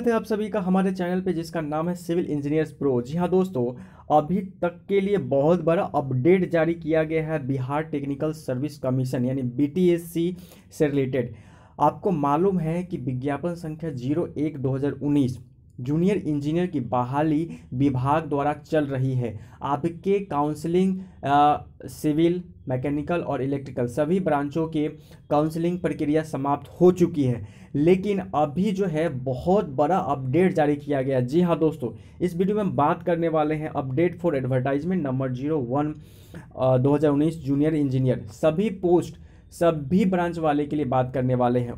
स्वागत है आप सभी का हमारे चैनल पे, जिसका नाम है सिविल इंजीनियर्स प्रो जी हाँ दोस्तों, अभी तक के लिए बहुत बड़ा अपडेट जारी किया गया है बिहार टेक्निकल सर्विस कमीशन, यानी बीटीएससी से रिलेटेड। आपको मालूम है कि विज्ञापन संख्या ज़ीरो एक दो हज़ार उन्नीस जूनियर इंजीनियर की बहाली विभाग द्वारा चल रही है। आपके काउंसलिंग सिविल, मैकेनिकल और इलेक्ट्रिकल सभी ब्रांचों के काउंसलिंग प्रक्रिया समाप्त हो चुकी है। लेकिन अभी जो है, बहुत बड़ा अपडेट जारी किया गया जी हाँ दोस्तों, इस वीडियो में बात करने वाले हैं update for advertisement number zero one दो हज़ार उन्नीस जूनियर इंजीनियर। सभी पोस्ट, सभी ब्रांच वाले के लिए बात करने वाले हैं।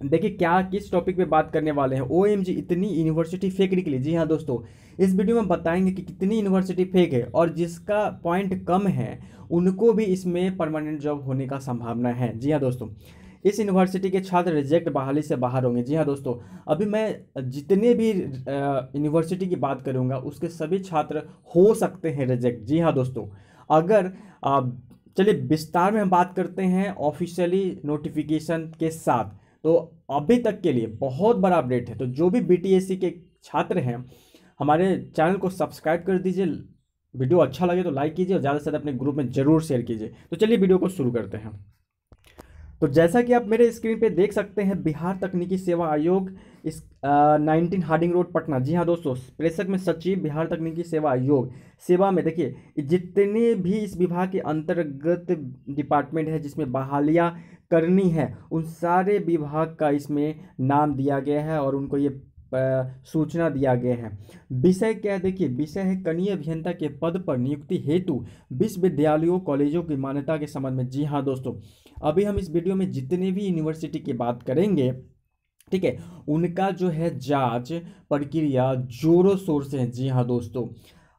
देखिए क्या, किस टॉपिक पे बात करने वाले हैं? ओएमजी इतनी यूनिवर्सिटी फेक निकली। जी हाँ दोस्तों, इस वीडियो में बताएँगे कि कितनी यूनिवर्सिटी फेक है और जिसका पॉइंट कम है, उनको भी इसमें परमानेंट जॉब होने का संभावना है। जी हाँ दोस्तों, इस यूनिवर्सिटी के छात्र रिजेक्ट बहाली से बाहर होंगे। जी हाँ दोस्तों, अभी मैं जितने भी यूनिवर्सिटी की बात करूँगा, उसके सभी छात्र हो सकते हैं रिजेक्ट जी हाँ दोस्तों, अगर चलिए विस्तार में हम बात करते हैं ऑफिशियली नोटिफिकेशन के साथ। तो अभी तक के लिए बहुत बड़ा अपडेट है। तो जो भी बी के छात्र हैं, हमारे चैनल को सब्सक्राइब कर दीजिए, वीडियो अच्छा लगे तो लाइक कीजिए और ज़्यादा से ज़्यादा अपने ग्रुप में ज़रूर शेयर कीजिए। तो चलिए वीडियो को शुरू करते हैं। तो जैसा कि आप मेरे स्क्रीन पे देख सकते हैं, बिहार तकनीकी सेवा आयोग इस नाइनटीन हार्डिंग रोड, पटना। जी हाँ दोस्तों, प्रेषक में सचिव, बिहार तकनीकी सेवा आयोग। सेवा में देखिए, जितने भी इस विभाग के अंतर्गत डिपार्टमेंट है, जिसमें बहालियाँ करनी है। उन सारे विभाग का इसमें नाम दिया गया है और उनको ये सूचना दिया गया है। विषय क्या है? देखिए, विषय है कनीय अभियंता के पद पर नियुक्ति हेतु विश्वविद्यालयों, कॉलेजों की मान्यता के संबंध में। जी हाँ दोस्तों, अभी हम इस वीडियो में जितने भी यूनिवर्सिटी की बात करेंगे, ठीक है, उनका जो है जाँच प्रक्रिया जोरों शोर से है। जी हाँ दोस्तों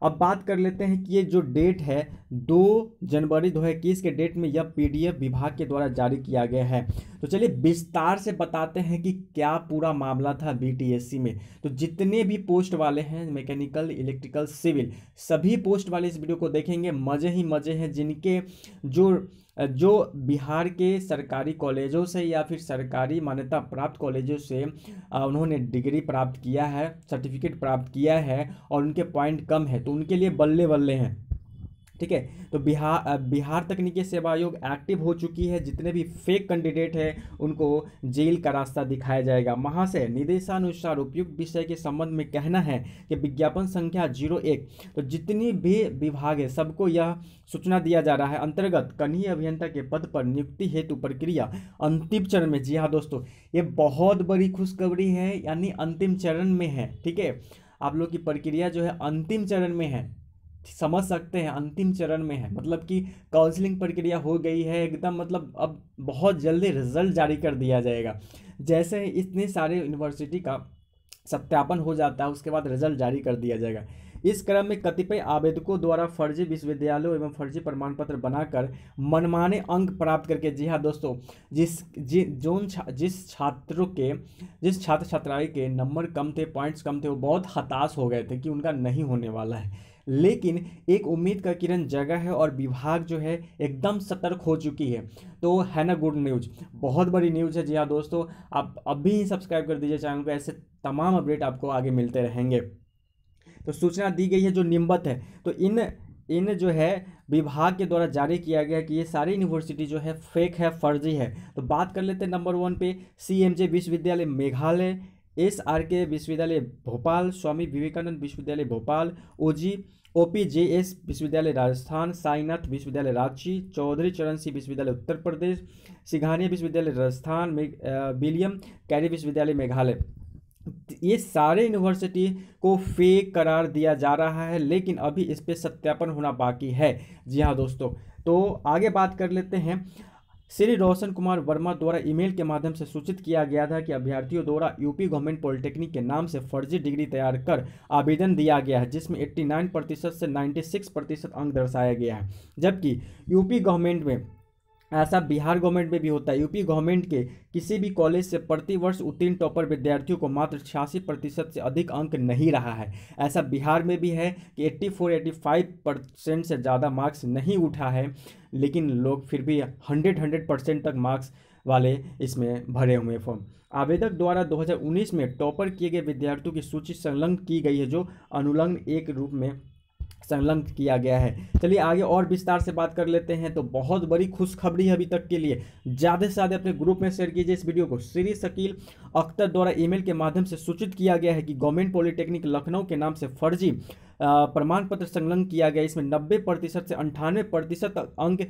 अब बात कर लेते हैं कि ये जो डेट है, दो जनवरी दो के डेट में यह पीडीएफ विभाग के द्वारा जारी किया गया है। तो चलिए विस्तार से बताते हैं कि क्या पूरा मामला था बीटीएससी में। तो जितने भी पोस्ट वाले हैं, मैकेनिकल, इलेक्ट्रिकल, सिविल, सभी पोस्ट वाले इस वीडियो को देखेंगे। मज़े ही मज़े हैं जिनके जो जो बिहार के सरकारी कॉलेजों से या फिर सरकारी मान्यता प्राप्त कॉलेजों से उन्होंने डिग्री प्राप्त किया है, सर्टिफिकेट प्राप्त किया है और उनके पॉइंट कम है तो उनके लिए बल्ले बल्ले हैं। ठीक है? तो बिहार बिहार तकनीकी सेवा आयोग एक्टिव हो चुकी है। जितने भी फेक कैंडिडेट हैं, उनको जेल का रास्ता दिखाया जाएगा। वहाँ से निर्देशानुसार उपयुक्त विषय के संबंध में कहना है कि विज्ञापन संख्या ज़ीरो एक। तो जितनी भी विभाग है, सबको यह सूचना दिया जा रहा है। अंतर्गत कन्ही अभियंता के पद पर नियुक्ति हेतु प्रक्रिया अंतिम चरण में। जी हाँ दोस्तों, ये बहुत बड़ी खुशखबरी है, यानी अंतिम चरण में है। ठीक है? आप लोग की प्रक्रिया जो है, अंतिम चरण में है। समझ सकते हैं अंतिम चरण में है। मतलब कि काउंसलिंग प्रक्रिया हो गई है एकदम मतलब अब बहुत जल्दी रिज़ल्ट जारी कर दिया जाएगा। जैसे इतने सारे यूनिवर्सिटी का सत्यापन हो जाता है उसके बाद रिज़ल्ट जारी कर दिया जाएगा। इस क्रम में कतिपय आवेदकों द्वारा फर्जी विश्वविद्यालयों एवं फर्जी प्रमाण पत्र बनाकर मनमाने अंक प्राप्त करके जी हाँ दोस्तों जिस जि जोन छा, जिस छात्रों के जिस छात्र छात्राएँ के नंबर कम थे पॉइंट्स कम थे वो बहुत हताश हो गए थे कि उनका नहीं होने वाला है। लेकिन एक उम्मीद का किरण जगह है और विभाग जो है एकदम सतर्क हो चुकी है। तो है ना गुड न्यूज़ बहुत बड़ी न्यूज़ है जी हाँ दोस्तों। आप अभी ही सब्सक्राइब कर दीजिए चैनल को, ऐसे तमाम अपडेट आपको आगे मिलते रहेंगे। तो सूचना दी गई है जो निम्बत है। तो इन इन जो है, विभाग के द्वारा जारी किया गया कि ये सारी यूनिवर्सिटी जो है फेक है, फर्जी है। तो बात कर लेते हैं नंबर वन पे। सी एम जे विश्वविद्यालय मेघालय एस आर के विश्वविद्यालय भोपाल, स्वामी विवेकानंद विश्वविद्यालय भोपाल ओजी ओ पी जे एस विश्वविद्यालय राजस्थान, साईनाथ विश्वविद्यालय रांची, चौधरी चरण सिंह विश्वविद्यालय उत्तर प्रदेश, सिंघानिया विश्वविद्यालय राजस्थान विलियम कैरी विश्वविद्यालय, मेघालय। ये सारे यूनिवर्सिटी को फेक करार दिया जा रहा है, लेकिन अभी इस पर सत्यापन होना बाकी है। जी हाँ दोस्तों तो आगे बात कर लेते हैं। श्री रोशन कुमार वर्मा द्वारा ईमेल के माध्यम से सूचित किया गया था कि अभ्यर्थियों द्वारा यूपी गवर्नमेंट पॉलिटेक्निक के नाम से फर्जी डिग्री तैयार कर आवेदन दिया गया है, जिसमें 89 प्रतिशत से 96 प्रतिशत अंक दर्शाया गया है, जबकि यूपी गवर्नमेंट में ऐसा बिहार गवर्नमेंट में भी होता है। यूपी गवर्नमेंट के किसी भी कॉलेज से प्रति वर्ष उत्तीर्ण टॉपर विद्यार्थियों को मात्र छियासी प्रतिशत से अधिक अंक नहीं रहा है। ऐसा बिहार में भी है कि eighty four, eighty five percent से ज़्यादा मार्क्स नहीं उठा है, लेकिन लोग फिर भी हंड्रेड हंड्रेड परसेंट तक मार्क्स वाले इसमें भरे हुए फॉर्म आवेदक द्वारा 2019 में टॉपर किए गए विद्यार्थियों की सूची संलग्न की गई है, जो अनुलग्न एक रूप में संलग्न किया गया है। चलिए आगे और विस्तार से बात कर लेते हैं तो बहुत बड़ी खुशखबरी है अभी तक के लिए। ज़्यादा से ज़्यादा अपने ग्रुप में शेयर कीजिए इस वीडियो को। श्री शकील अख्तर द्वारा ईमेल के माध्यम से सूचित किया गया है कि गवर्नमेंट पॉलिटेक्निक लखनऊ के नाम से फर्जी प्रमाण पत्र संलग्न किया गया इसमें नब्बे प्रतिशत से अंठानवे प्रतिशत अंक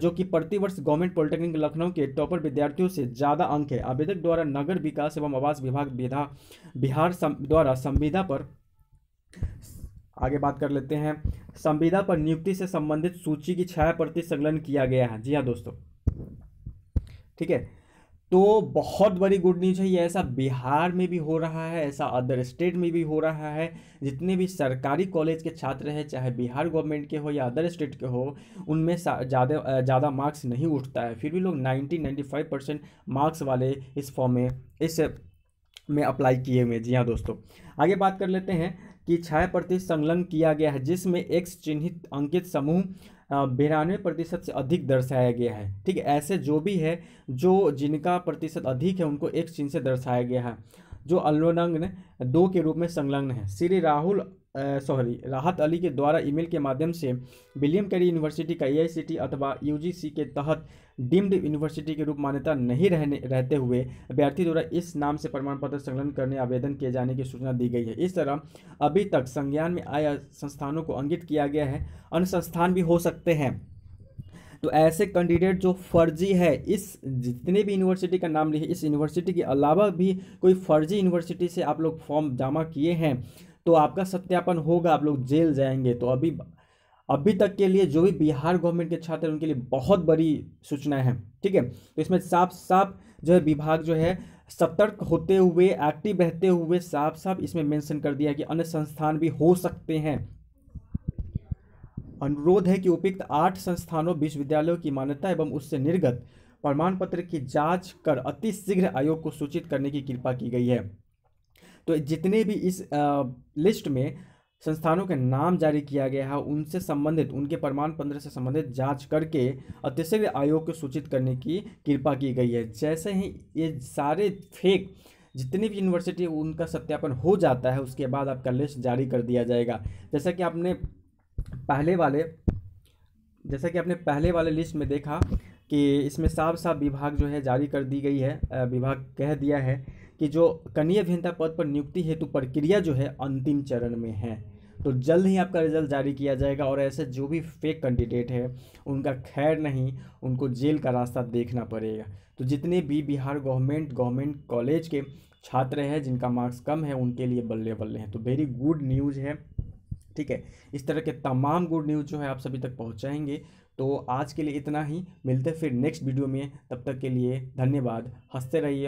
जो कि प्रतिवर्ष गवर्नमेंट पॉलिटेक्निक लखनऊ के टॉपर विद्यार्थियों से ज़्यादा अंक है। आवेदक द्वारा नगर विकास एवं आवास विभाग विधा बिहार द्वारा संविदा पर आगे बात कर लेते हैं। संविदा पर नियुक्ति से संबंधित सूची की छाया प्रति संकलन किया गया है। जी हाँ दोस्तों। ठीक है। तो बहुत बड़ी गुड न्यूज़ है, ये ऐसा बिहार में भी हो रहा है, ऐसा अदर स्टेट में भी हो रहा है। जितने भी सरकारी कॉलेज के छात्र हैं, चाहे बिहार गवर्नमेंट के हो या अदर स्टेट के हो, उनमें ज़्यादा ज़्यादा मार्क्स नहीं उठता है। फिर भी लोग 90 95 परसेंट मार्क्स वाले इस फॉर्म में, इस में अप्लाई किए हुए जी हाँ दोस्तों। आगे बात कर लेते हैं। कि छाय प्रति संलग्न किया गया है, जिसमें एक्स चिन्हित अंकित समूह बिरानवे प्रतिशत से अधिक दर्शाया गया है। ठीक है ऐसे जो भी है, जो जिनका प्रतिशत अधिक है, उनको एक चिन्ह से दर्शाया गया है, जो अल्लोलग्न दो के रूप में संलग्न है। श्री राहुल सॉरी राहत अली के द्वारा ईमेल के माध्यम से विलियम कैरी यूनिवर्सिटी का ए अथवा यूजीसी के तहत डीम्ड यूनिवर्सिटी के रूप मान्यता नहीं रहने, रहते हुए अभ्यर्थी द्वारा इस नाम से प्रमाण पत्र संकलन करने, आवेदन किए जाने की सूचना दी गई है। इस तरह अभी तक संज्ञान में आए संस्थानों को अंकित किया गया है। अन्य संस्थान भी हो सकते हैं। तो ऐसे कैंडिडेट जो फर्जी है, इस जितने भी यूनिवर्सिटी का नाम लिखे इस यूनिवर्सिटी के अलावा भी कोई फर्जी यूनिवर्सिटी से आप लोग फॉर्म जमा किए हैं तो आपका सत्यापन होगा, आप लोग जेल जाएँगे। तो अभी अभी तक के लिए जो भी बिहार गवर्नमेंट के छात्र हैं, उनके लिए बहुत बड़ी सूचनाएँ हैं, ठीक है? तो इसमें साफ़ साफ़ जो है विभाग जो है, सतर्क होते हुए एक्टिव रहते हुए साफ़ साफ़ इसमें मेंशन कर दिया कि अन्य संस्थान भी हो सकते हैं। अनुरोध है कि उपयुक्त आठ संस्थानों, विश्वविद्यालयों की मान्यता एवं उससे निर्गत प्रमाण पत्र की जाँच कर अति शीघ्र आयोग को सूचित करने की कृपा की गई है। तो जितने भी इस लिस्ट में संस्थानों के नाम जारी किया गया है, उनसे संबंधित, उनके प्रमाण पत्र से संबंधित जाँच करके अतिशय आयोग को सूचित करने की कृपा की गई है। जैसे ही ये सारे फेक जितनी भी यूनिवर्सिटी उनका सत्यापन हो जाता है, उसके बाद आपका लिस्ट जारी कर दिया जाएगा। जैसा कि आपने पहले वाले, जैसा कि आपने पहले वाले लिस्ट में देखा कि इसमें साफ़ साफ़ विभाग जो है जारी कर दी गई है विभाग कह दिया है कि जो कनीय अभियंता पद पर नियुक्ति हेतु प्रक्रिया जो है अंतिम चरण में है। तो जल्द ही आपका रिज़ल्ट जारी किया जाएगा और ऐसे जो भी फेक कैंडिडेट है, उनका खैर नहीं, उनको जेल का रास्ता देखना पड़ेगा। तो जितने भी बिहार गवर्नमेंट गवर्नमेंट कॉलेज के छात्र हैं, जिनका मार्क्स कम है, उनके लिए बल्ले बल्ले हैं। तो वेरी गुड न्यूज़ है, ठीक है? इस तरह के तमाम गुड न्यूज़ जो है आप सभी तक पहुंचाएँगे। तो आज के लिए इतना ही, मिलते फिर नेक्स्ट वीडियो में। तब तक के लिए धन्यवाद। हँसते रहिए।